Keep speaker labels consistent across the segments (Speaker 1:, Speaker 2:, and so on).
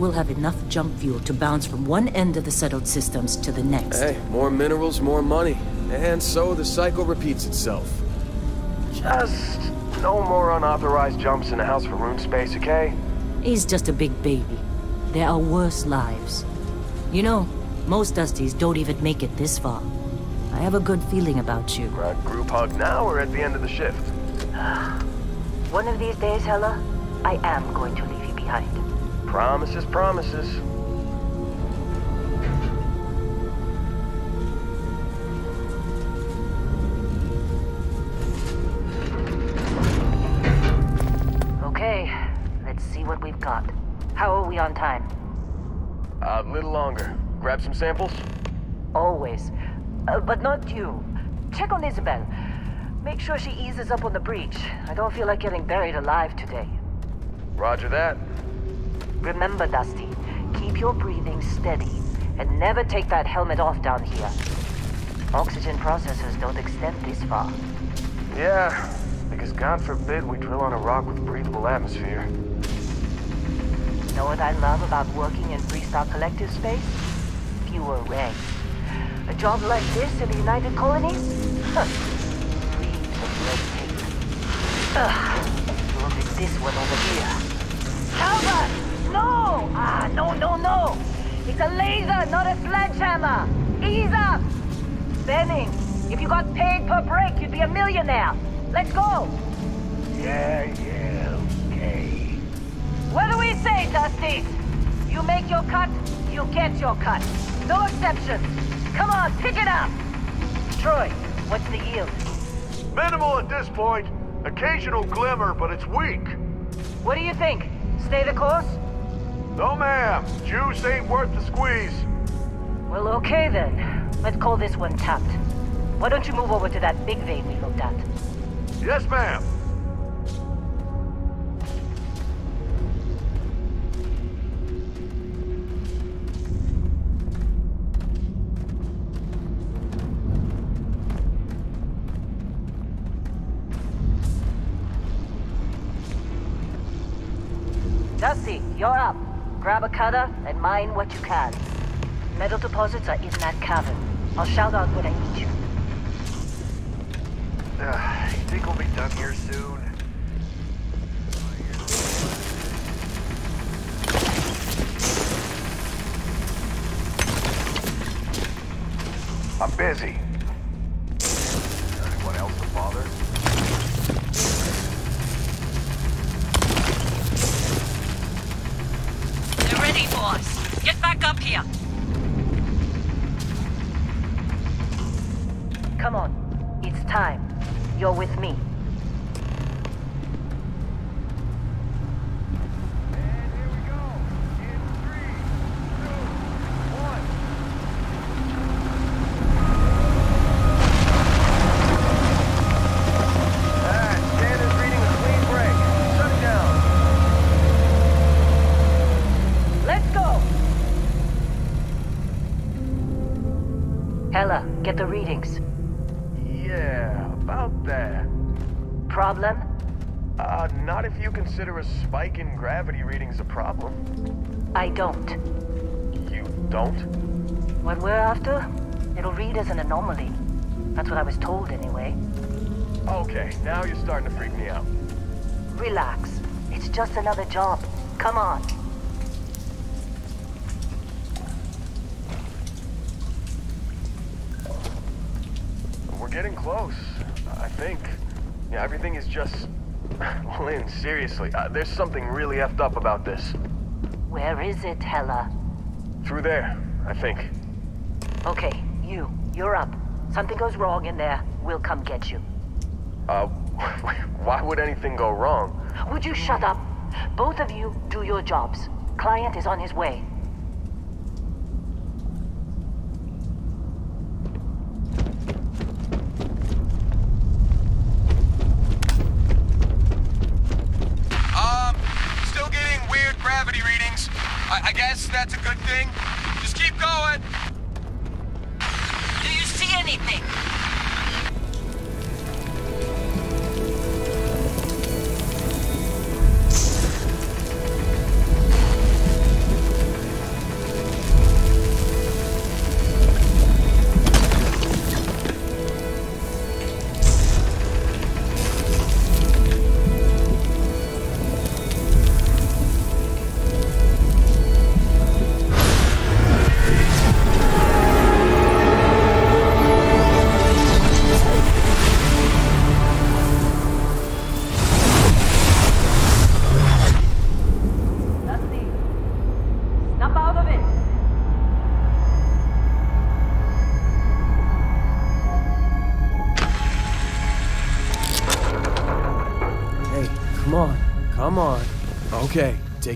Speaker 1: we'll have enough jump fuel to bounce from one end of the settled systems to the next.
Speaker 2: Hey, more minerals, more money. And so the cycle repeats itself. Just no more unauthorized jumps in the house Va'ruun space, okay?
Speaker 1: He's just a big baby. There are worse lives. You know, most Dusties don't even make it this far. I have a good feeling about you.
Speaker 2: Uh, group hug now or at the end of the shift?
Speaker 1: One of these days, Heller, I am going to leave you behind.
Speaker 2: Promises, promises.
Speaker 1: Okay, let's see what we've got. How are we on time?
Speaker 2: A little longer. Grab some samples?
Speaker 1: Always. Uh, but not you. Check on Isabel. Make sure she eases up on the breach. I don't feel like getting buried alive today.
Speaker 2: Roger that.
Speaker 1: Remember, Dusty, keep your breathing steady and never take that helmet off down here. Oxygen processors don't extend this far.
Speaker 2: Yeah, because God forbid we drill on a rock with breathable atmosphere.
Speaker 1: Know what I love about working in Freestar Collective space? Fewer regs. A job like this in the United Colonies? Huh. Reams of red tape. Ugh. Look at this one over here. Calvert! No! Ah, no, no, no! It's a laser, not a sledgehammer! Ease up! Benning, if you got paid per break, you'd be a millionaire. Let's go!
Speaker 3: Yeah, yeah, okay.
Speaker 1: What do we say, Dusty? You make your cut, you get your cut. No exceptions. Come on, pick it up. Troy, what's the yield?
Speaker 3: Minimal at this point. Occasional glimmer, but it's weak.
Speaker 1: What do you think? Stay the course?
Speaker 3: No, ma'am. Juice ain't worth the squeeze.
Speaker 1: Well, okay then. Let's call this one tapped. Why don't you move over to that big vein we looked at?
Speaker 3: Yes, ma'am.
Speaker 1: Dusty, you're up. Grab a cutter and mine what you can. Metal deposits are in that cavern. I'll shout out when I need you.
Speaker 3: Uh, you think we'll be done here soon? I'm busy.
Speaker 1: reading's
Speaker 2: a problem.
Speaker 1: I don't.
Speaker 2: You don't?
Speaker 1: What we're after? It'll read as an anomaly. That's what I was told anyway.
Speaker 2: Okay, now you're starting to freak me out.
Speaker 1: Relax. It's just another job. Come on.
Speaker 2: We're getting close, I think. Yeah, everything is just Lin, seriously, uh, there's something really effed up about this.
Speaker 4: Where is it, Heller?
Speaker 2: Through there, I think.
Speaker 4: Okay, you. You're up. Something goes wrong in there, we'll come get you.
Speaker 2: Uh, why would anything go wrong?
Speaker 4: Would you shut up? Both of you do your jobs. Client is on his way.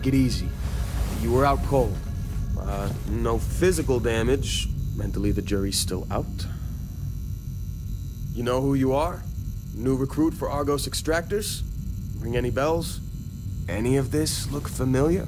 Speaker 2: Take it easy. You were out cold. Uh, no physical damage. Mentally, the jury's still out. You know who you are? New recruit for Argos Extractors? Ring any bells? Any of this look familiar?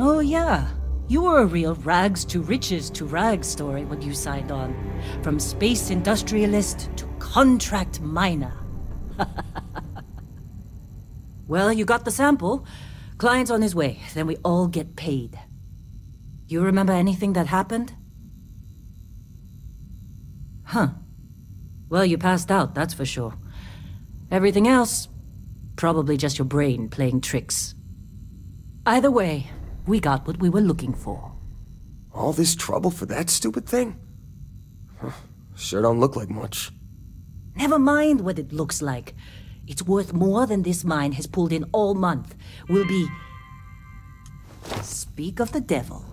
Speaker 1: Oh, yeah. You were a real rags to riches to rags story when you signed on. From space industrialist to contract miner. well, you got the sample. Client's on his way. Then we all get paid. You remember anything that happened? Huh. Well, you passed out, that's for sure. Everything else, probably just your brain playing tricks. Either way, we got what we were looking for.
Speaker 2: All this trouble for that stupid thing? Huh, Sure don't look like much.
Speaker 1: Never mind what it looks like. It's worth more than this mine has pulled in all month. We'll be. Speak of the devil.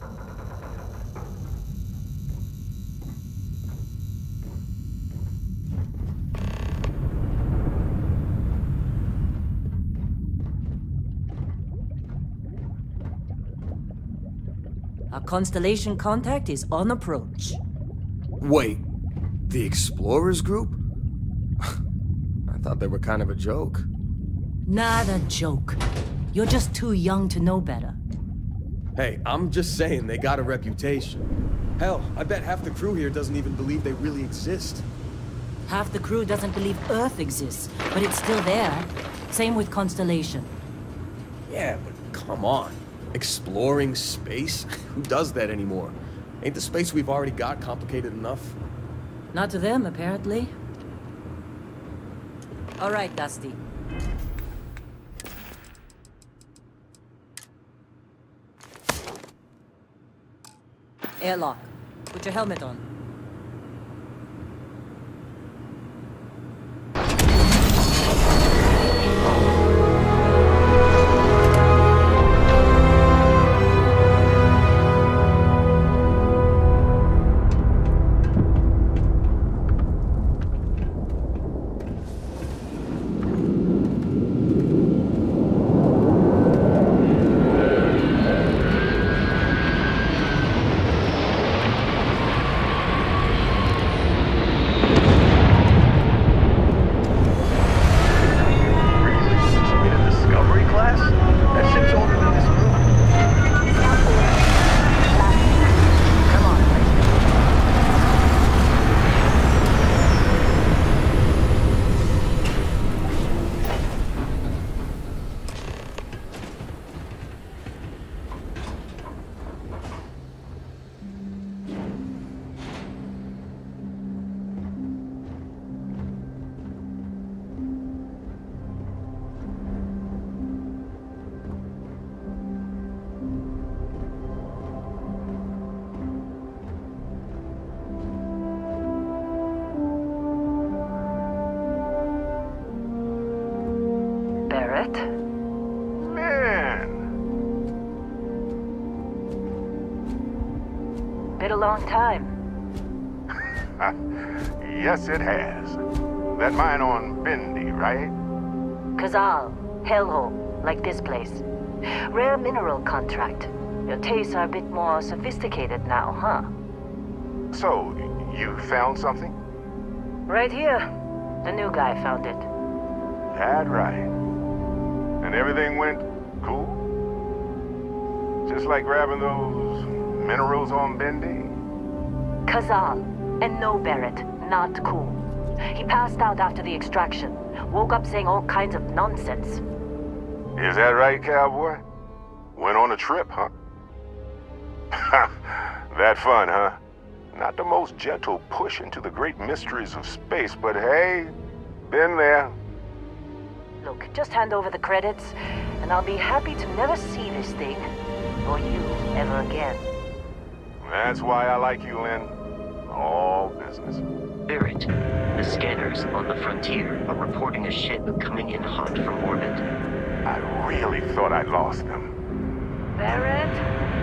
Speaker 1: Constellation contact is on approach.
Speaker 2: Wait, the Explorers group? I thought they were kind of a joke.
Speaker 1: Not a joke. You're just too young to know better.
Speaker 2: Hey, I'm just saying they got a reputation. Hell, I bet half the crew here doesn't even believe they really exist.
Speaker 1: Half the crew doesn't believe Earth exists, but it's still there. Same with Constellation.
Speaker 2: Yeah, but come on. Exploring space? Who does that anymore? Ain't the space we've already got complicated enough?
Speaker 1: Not to them, apparently. All right, Dusty. Airlock. Put your helmet on. Long time.
Speaker 5: yes, it has. That mine on Bendy, right?
Speaker 1: Kazal, hellhole, like this place. Rare mineral contract. Your tastes are a bit more sophisticated now, huh?
Speaker 5: So, you found something?
Speaker 1: Right here. The new guy found it.
Speaker 5: That right. And everything went cool? Just like grabbing those minerals on Bendy?
Speaker 1: Kazal. And no Barrett. Not cool. He passed out after the extraction. Woke up saying all kinds of nonsense.
Speaker 5: Is that right, cowboy? Went on a trip, huh? that fun, huh? Not the most gentle push into the great mysteries of space, but hey, been there.
Speaker 1: Look, just hand over the credits, and I'll be happy to never see this thing, or you, ever again.
Speaker 5: That's why I like you, Lin. All business.
Speaker 6: Barrett, the scanners on the frontier are reporting a ship coming in hot from orbit.
Speaker 5: I really thought I'd lost them.
Speaker 1: Barrett?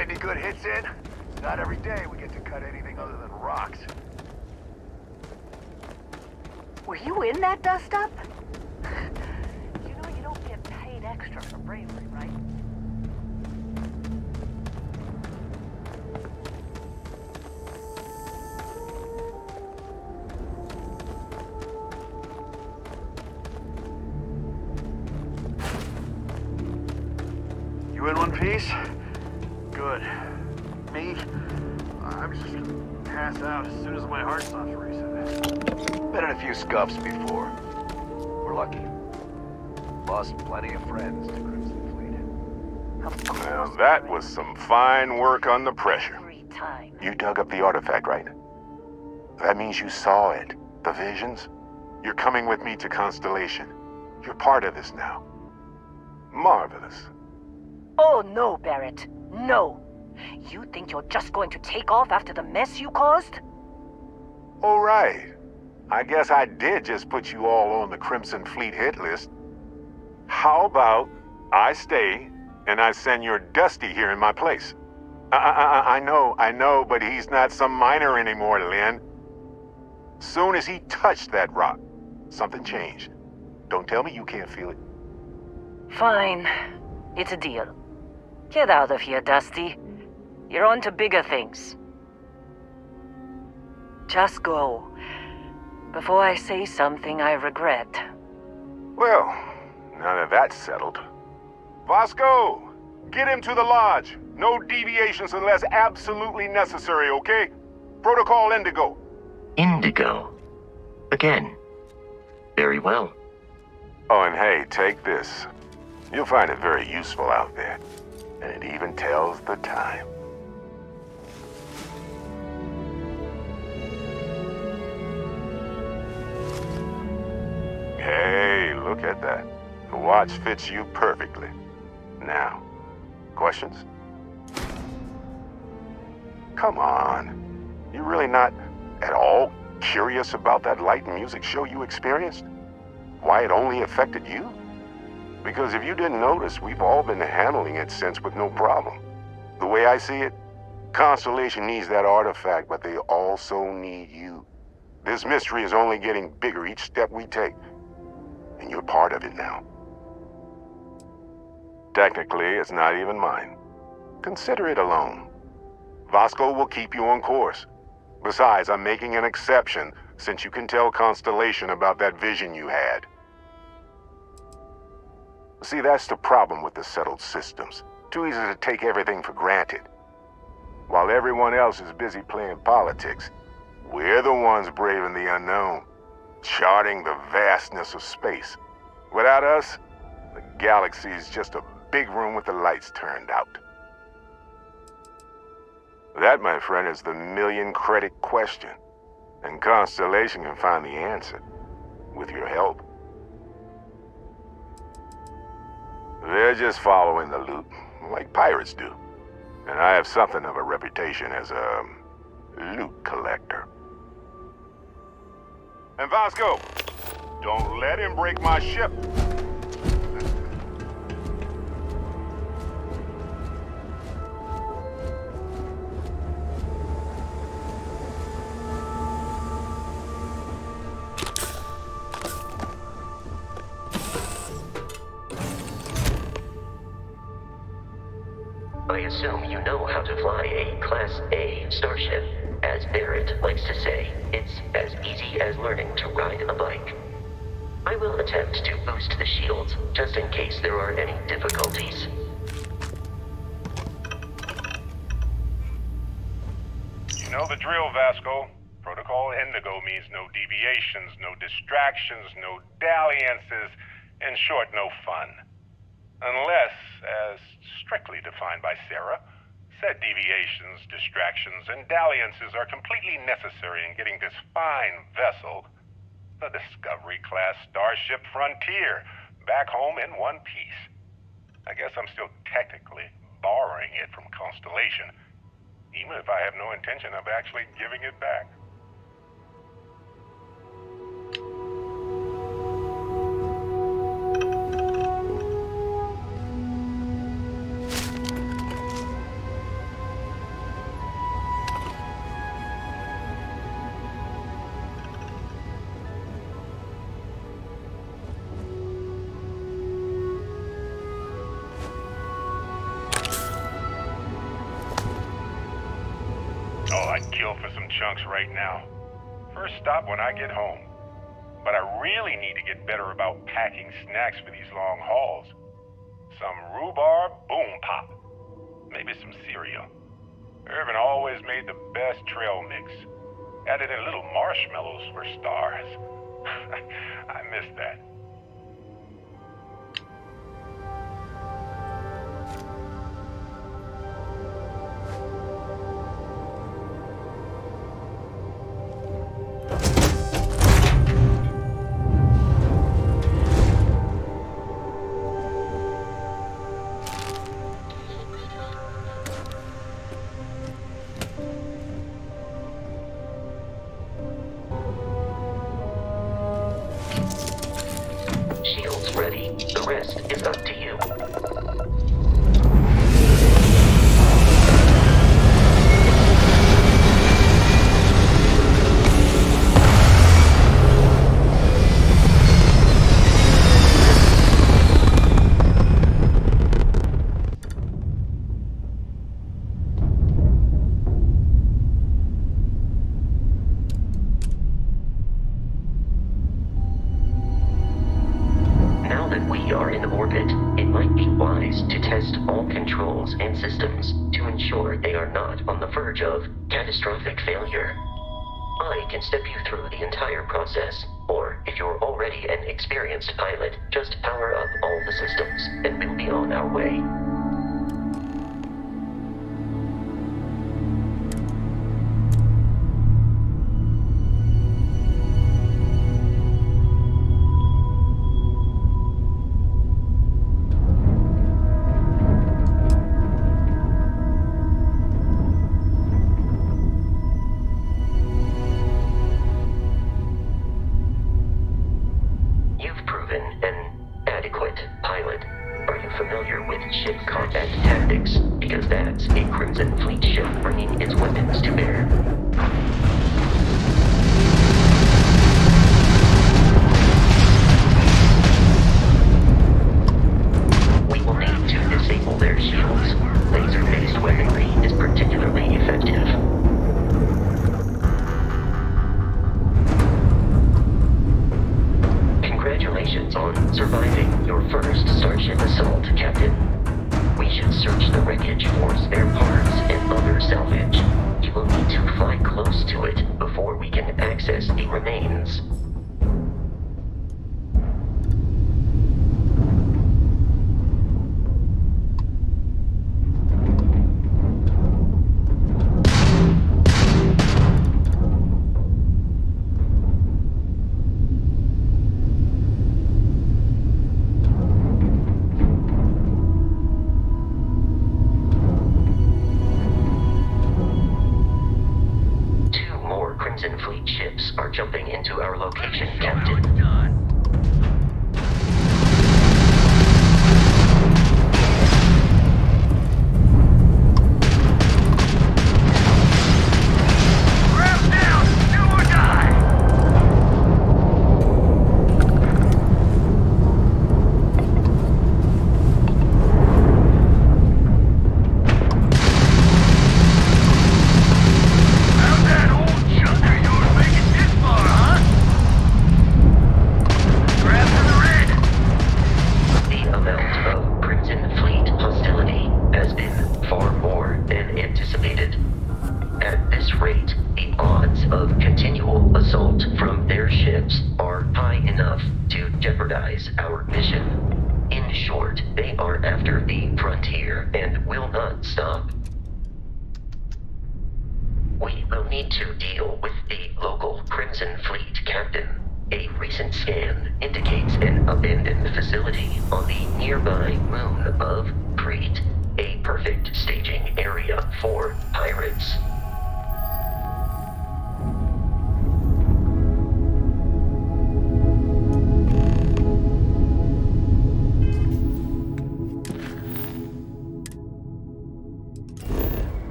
Speaker 7: Any good hits in? Not every day we get to cut anything other than rocks.
Speaker 1: Were you in that dust-up? You know you don't get paid extra for bravery, right?
Speaker 5: That was some fine work under pressure. You dug up the artifact, right? That means you saw it. The visions? You're coming with me to Constellation. You're part of this now. Marvelous.
Speaker 1: Oh, no, Barrett. No. You think you're just going to take off after the mess you caused?
Speaker 5: All right. I guess I did just put you all on the Crimson Fleet hit list. How about I stay and I send your Dusty here in my place? I, I, I know, I know, but he's not some miner anymore, Lin. Soon as he touched that rock, something changed. Don't tell me you can't feel it.
Speaker 1: Fine. It's a deal. Get out of here, Dusty. You're on to bigger things. Just go. Before I say something I regret.
Speaker 5: Well, now that that's settled. Vasco, get him to the lodge. No deviations unless absolutely necessary, okay? Protocol Indigo.
Speaker 6: Indigo. Again. Very well.
Speaker 5: Oh, and hey, take this. You'll find it very useful out there. And it even tells the time. Hey, look at that. The watch fits you perfectly. Now, questions? Come on. You really not at all curious about that light and music show you experienced? Why it only affected you? Because if you didn't notice, we've all been handling it since with no problem. The way I see it, Constellation needs that artifact, but they also need you. This mystery is only getting bigger each step we take. And you're part of it now. Technically, it's not even mine. Consider it alone. Vasco will keep you on course. Besides, I'm making an exception since you can tell Constellation about that vision you had. See, that's the problem with the settled systems. Too easy to take everything for granted. While everyone else is busy playing politics, we're the ones braving the unknown, charting the vastness of space. Without us, the galaxy is just a big room with the lights turned out. That, my friend, is the million credit question. And Constellation can find the answer. With your help. They're just following the loot, like pirates do. And I have something of a reputation as a um, loot collector. And Vasco, don't let him break my ship.
Speaker 6: Just in case there are any difficulties.
Speaker 5: You know the drill, Vasco. Protocol Indigo means no deviations, no distractions, no dalliances, in short, no fun. Unless, as strictly defined by Sarah, said deviations, distractions, and dalliances are completely necessary in getting this fine vessel, the Discovery class Starship Frontier, back home in one piece. I guess I'm still technically borrowing it from Constellation, even if I have no intention of actually giving it back. Right now. First stop when I get home. But I really need to get better about packing snacks for these long hauls. Some rhubarb boom pop. Maybe some cereal. Irvin always made the best trail mix. Added in little marshmallows for stars. I miss that.
Speaker 6: we are in orbit, it might be wise to test all controls and systems to ensure they are not on the verge of catastrophic failure. I can step you through the entire process, or if you're already an experienced pilot, just power up all the systems and we'll be on our way.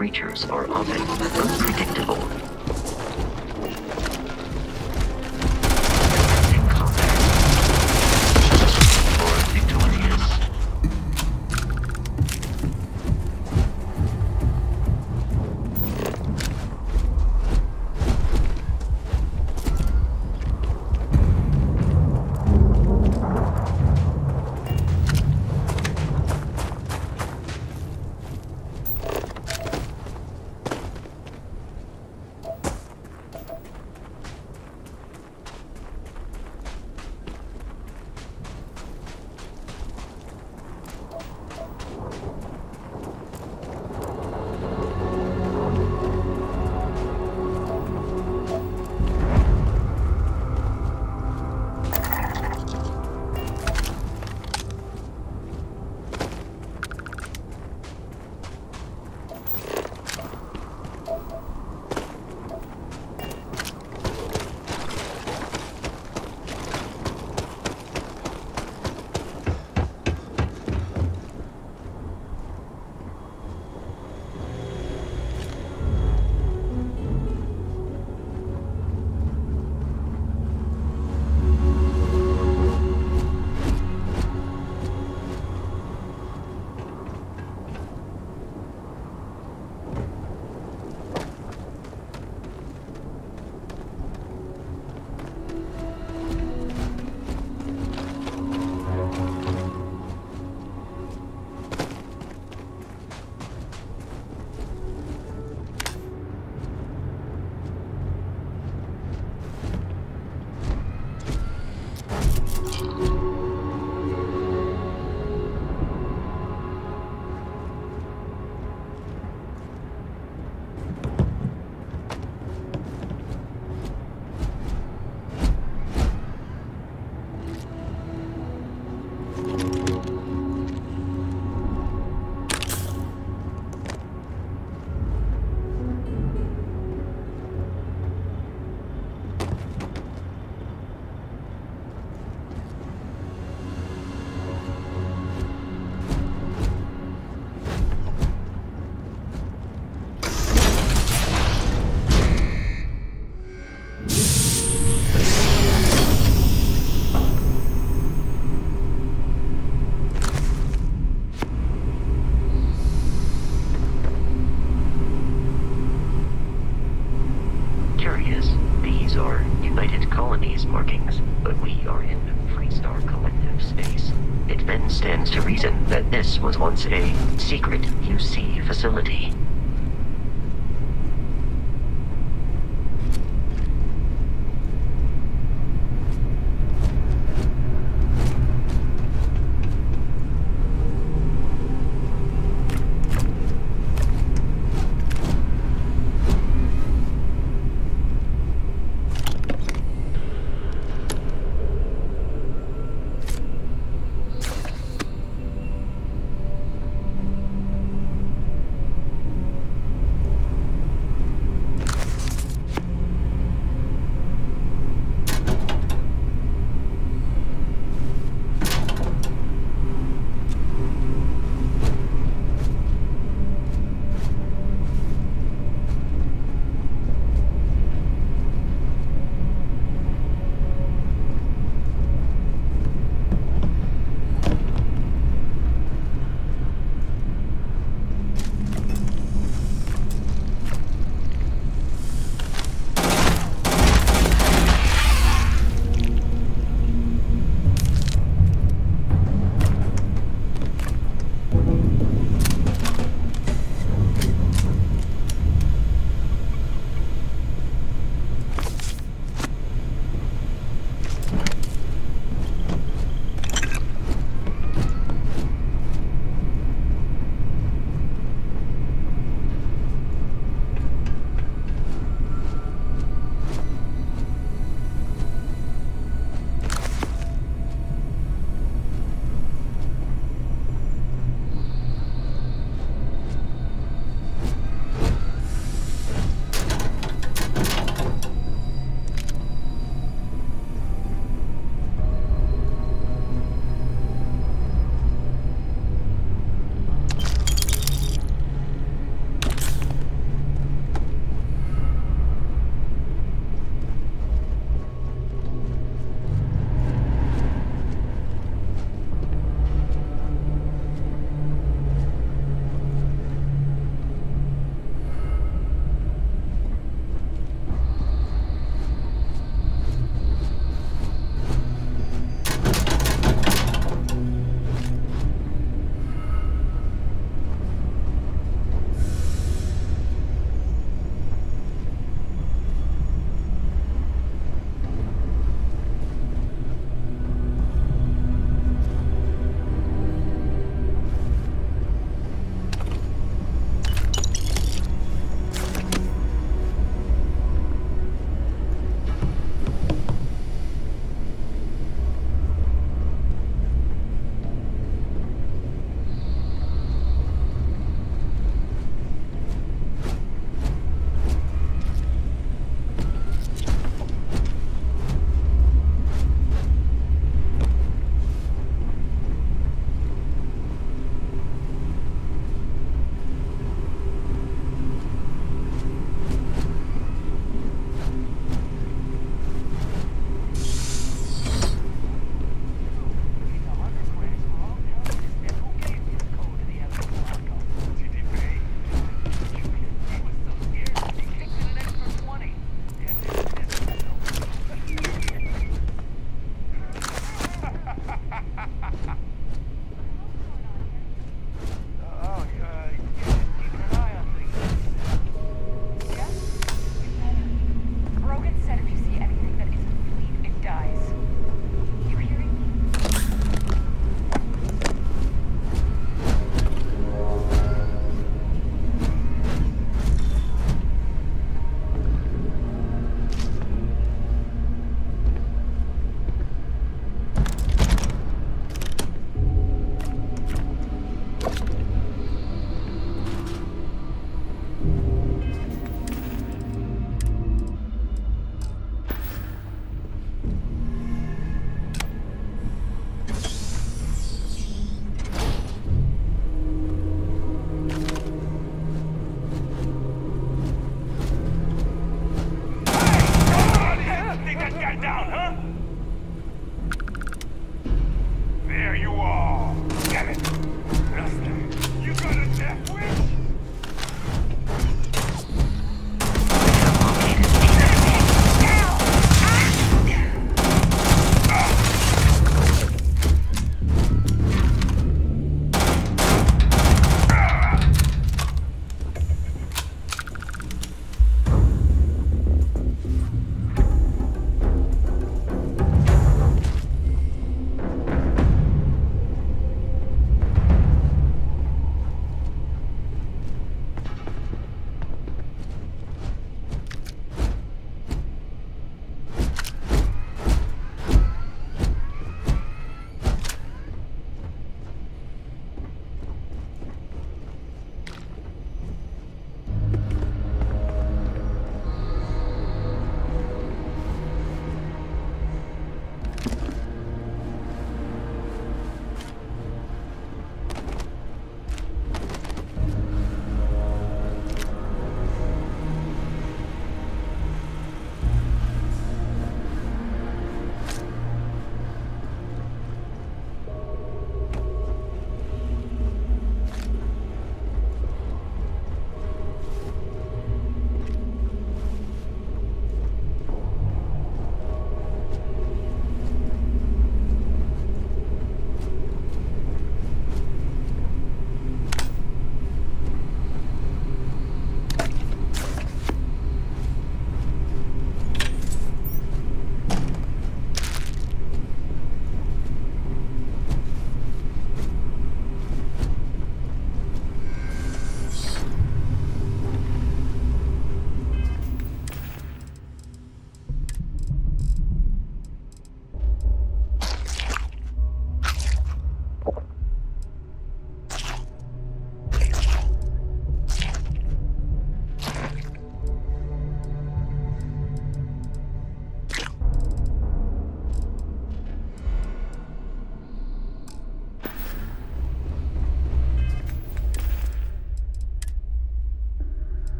Speaker 6: Creatures are often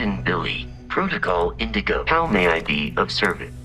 Speaker 6: Captain Billy, Protocol Indigo. How may I be of service?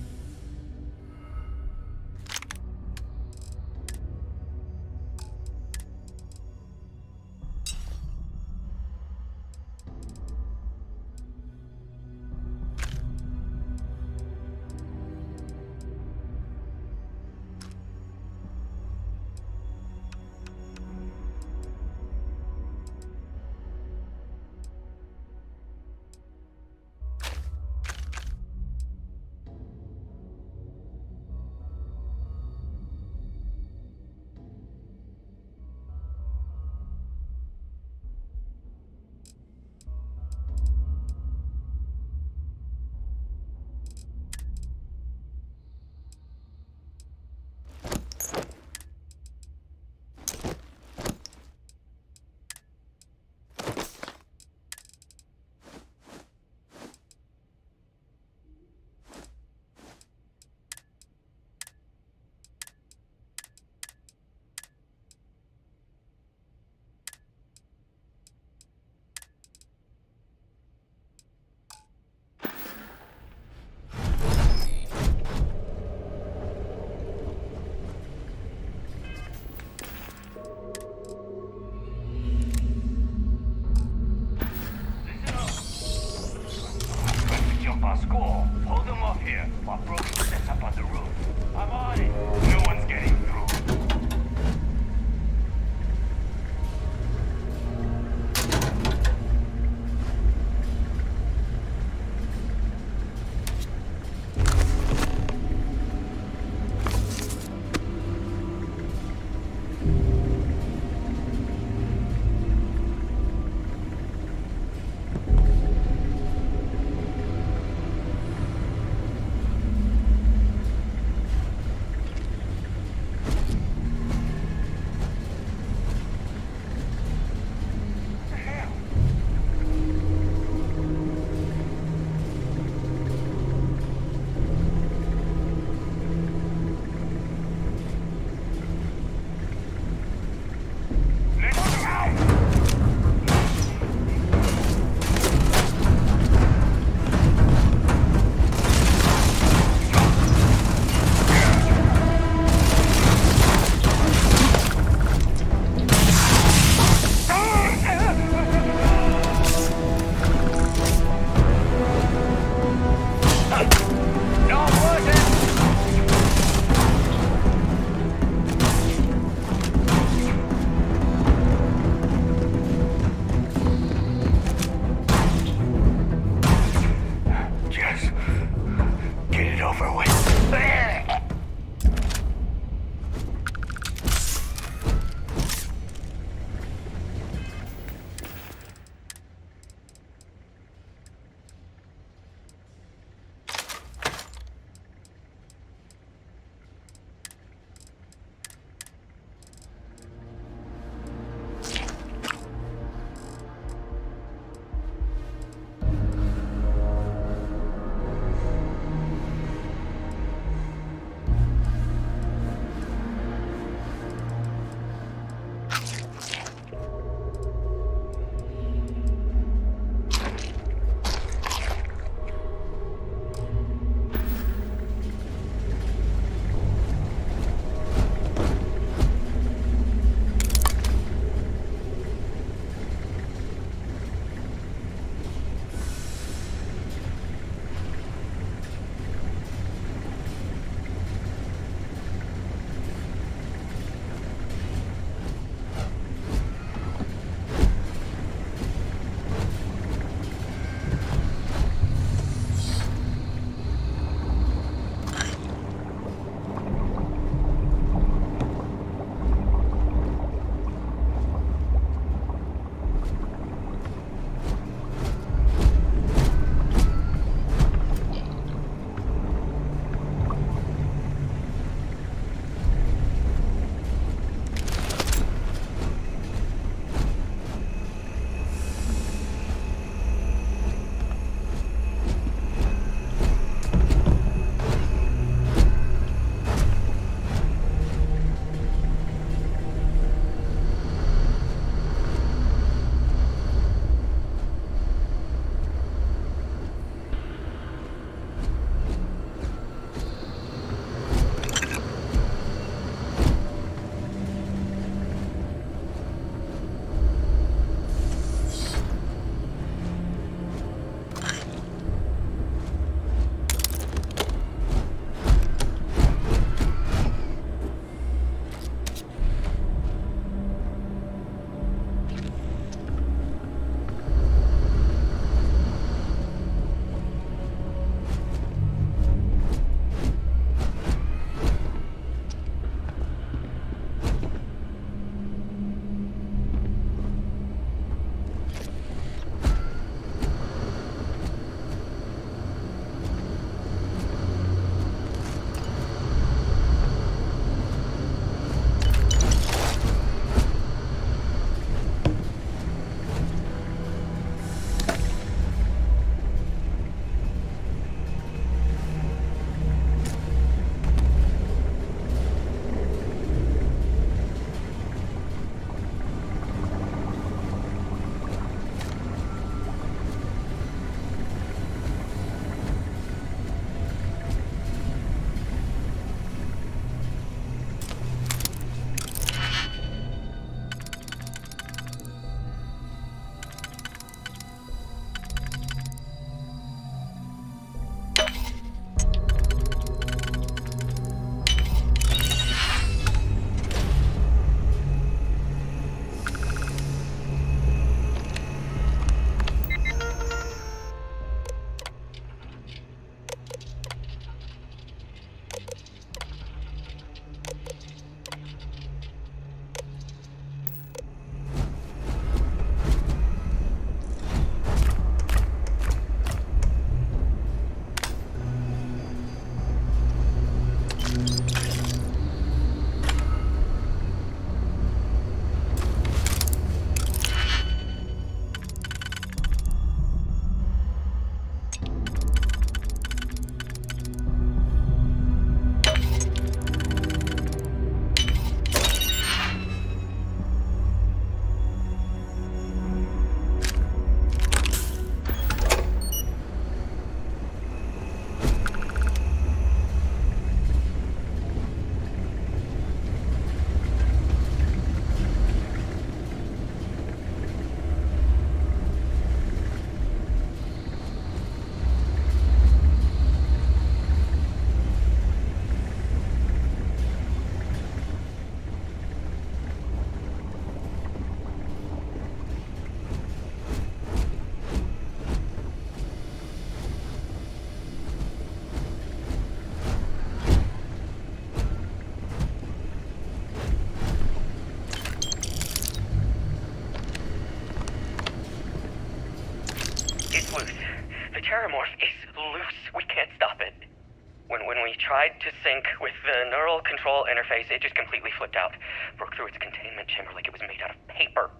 Speaker 8: Control interface, it just completely flipped out. Broke through its containment chamber like it was made out of paper.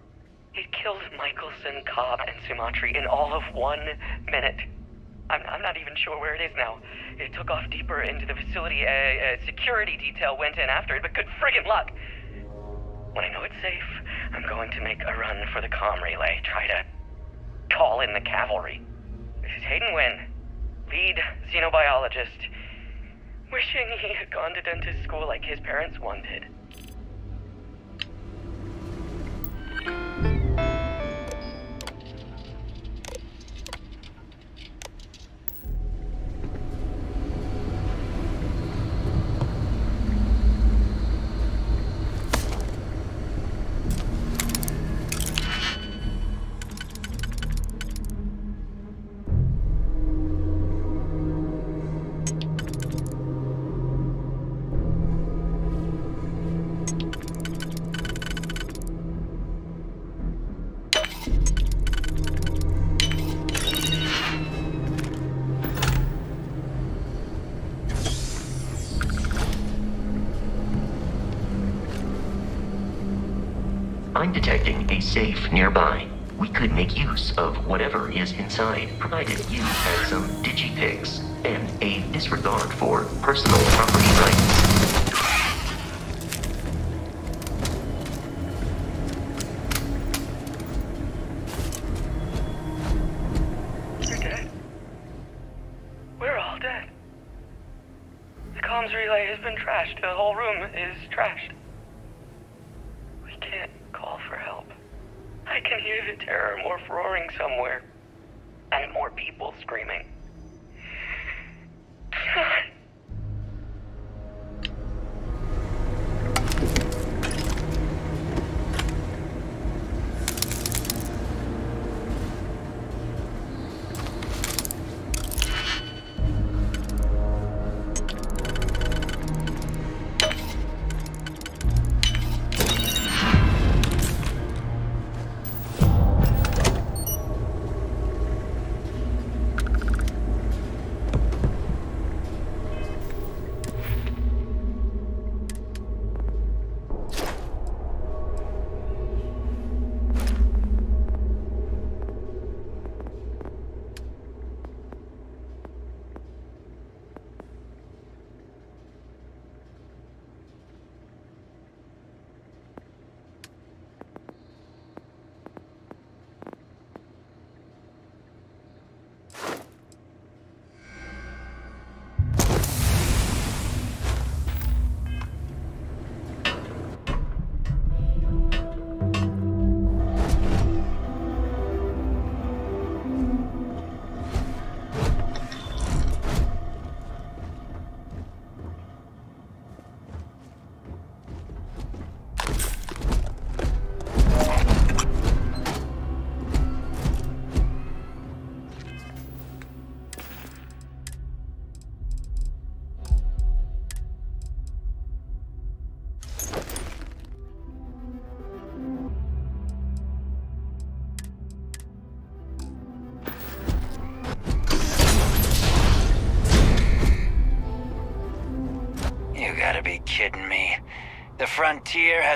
Speaker 8: It killed Michelson, Cobb, and Sumatri in all of one minute. I'm, I'm not even sure where it is now. It took off deeper into the facility. A, a security detail went in after it, but good friggin' luck. When I know it's safe, I'm going to make a run for the comm relay. Try to call in the cavalry. This is Hayden Wynn, lead xenobiologist. Wishing he had gone to dentist school like his parents wanted.
Speaker 6: Detecting a safe nearby. We could make use of whatever is inside, provided you had some digipicks and a disregard for personal property rights.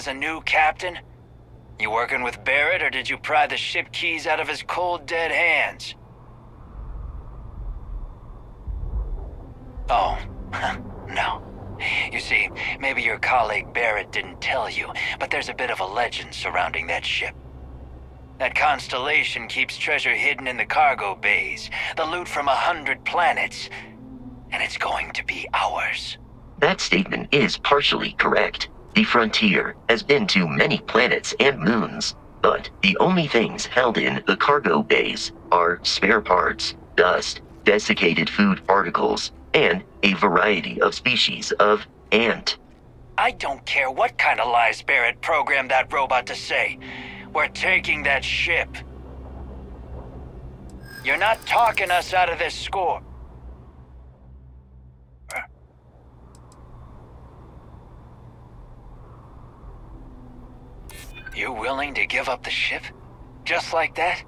Speaker 8: Has
Speaker 9: a new captain? You working with Barrett, or did you pry the ship keys out of his cold, dead hands? Oh, no. You see, maybe your colleague Barrett didn't tell you, but there's a bit of a legend surrounding that ship. That constellation keeps treasure hidden in the cargo bays, the loot from a hundred planets, and it's going to be ours.
Speaker 6: That statement is partially correct. The Frontier has been to many planets and moons, but the only things held in the cargo bays are spare parts, dust, desiccated food particles, and a variety of species of ant.
Speaker 9: I don't care what kind of lies Barrett programmed that robot to say. We're taking that ship. You're not talking us out of this score. You willing to give up the ship? Just like that?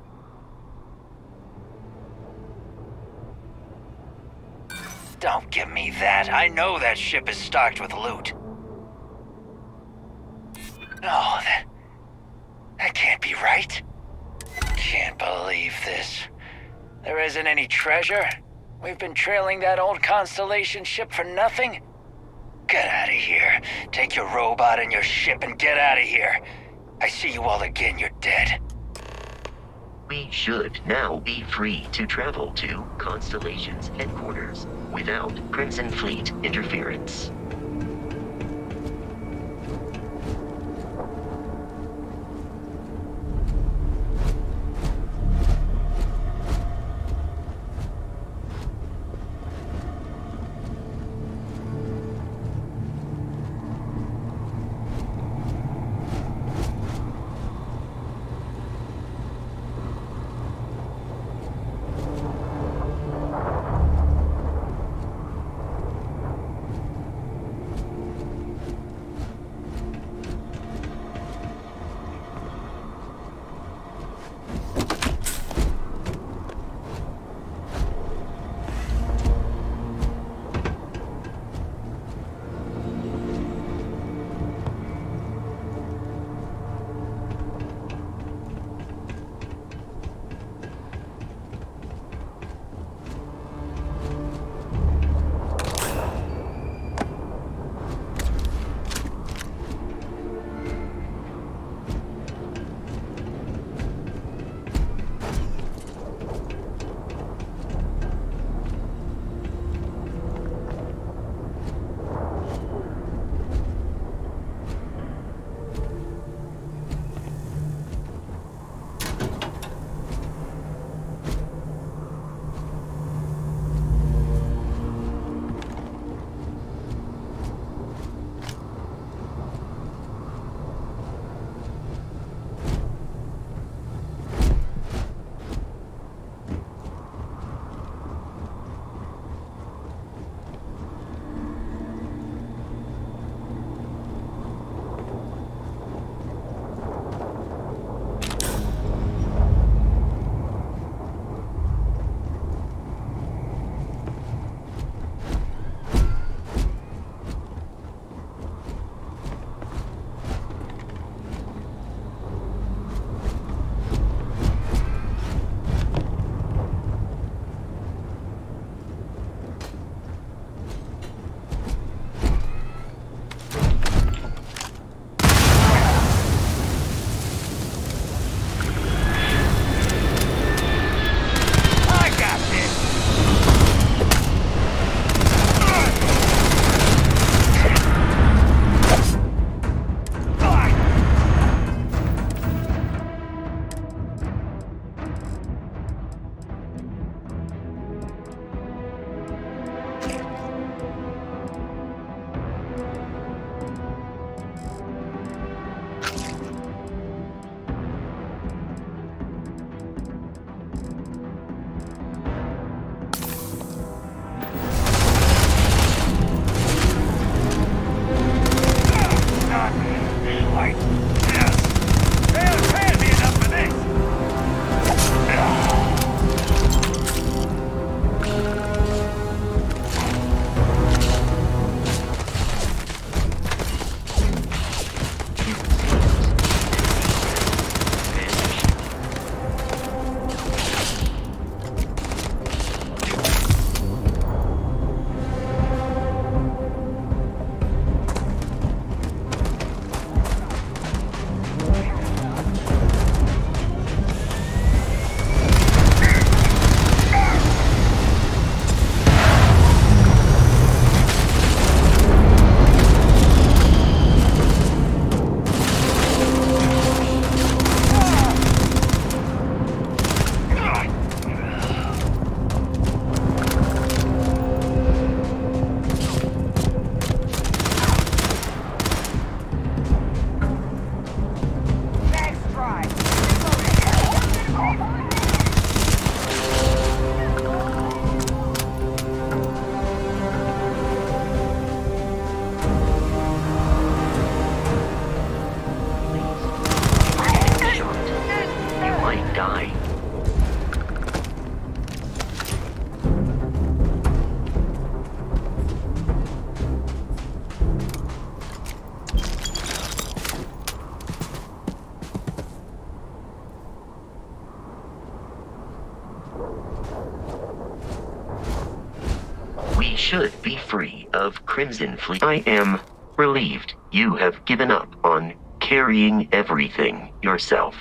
Speaker 9: Don't give me that. I know that ship is stocked with loot. No, that... That can't be right. Can't believe this. There isn't any treasure? We've been trailing that old Constellation ship for nothing? Get out of here. Take your robot and your ship and get out of here. I see you all again, you're dead.
Speaker 6: We should now be free to travel to Constellation's headquarters without Crimson Fleet interference. should be free of Crimson Fleet. I am relieved you have given up on carrying everything yourself.